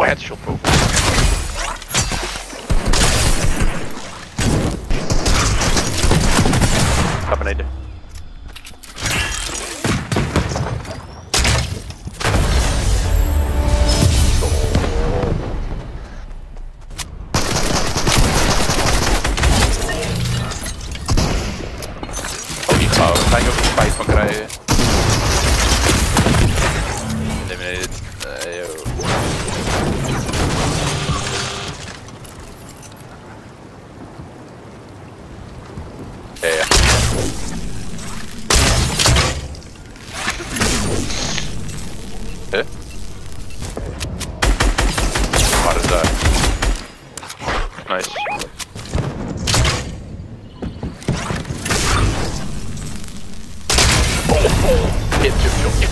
Oh, headshot ook. Ga beneden. Oh, die gauw. Daar ga ik ook spijt van krijgen. you